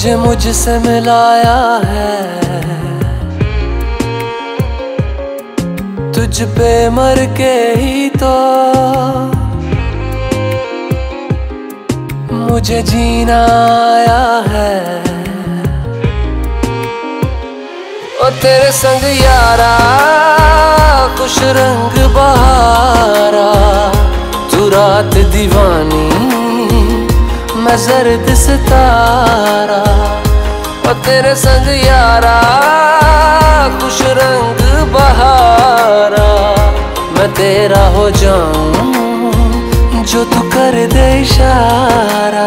तुझे मुझसे मिलाया है। तुझ पे मर के ही तो मुझे जीना आया है। ओ तेरे संग यारा कुछ रंग बहारा, तू रात दीवानी, मैं जर्द सितारा। तेरे संग यारा, खुश रंग बहारा। मैं तेरा हो जाऊँ, जो तू कर दे इशारा।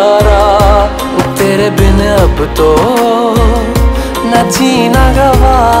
तेरे बिन अब तो न जीना गवारा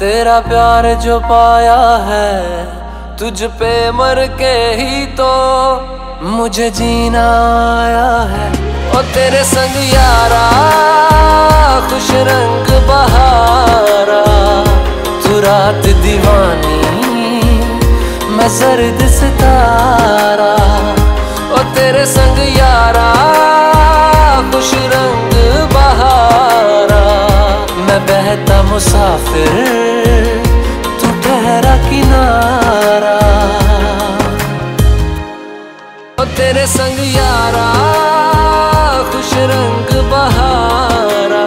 तेरा प्यार जो पाया है, तुझ पे मर के ही तो मुझे जीना आया है। ओ तेरे संग यारा, खुश रंग बहारा, तू रात दीवानी, मैं जर्द सितारा। ओ तेरे संग यारा मुसाफिर तू ठहरा किनारा। तेरे संग यारा, खुश रंग बहारा।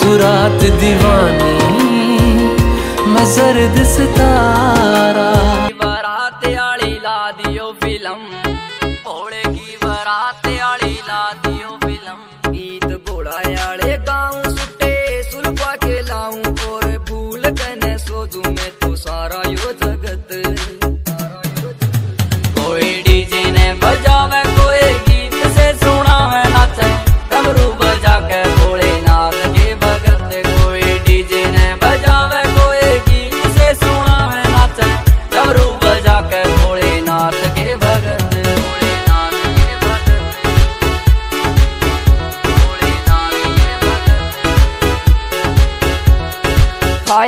तू रात दीवानी, मैं जर्द सितारा। बरात आली ला दियो फ़िल्म की बरात आली ला दियो फ़िल्म। गीत घोड़ा आले गाँव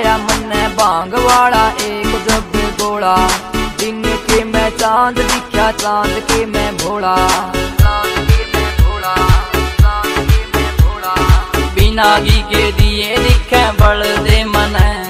भाँग वाला, एक जब गोला दिन के मैं चाँद दिखा, चाँद के मैं भोला। बिना घी के दिए दिखे बल दे मन यकीन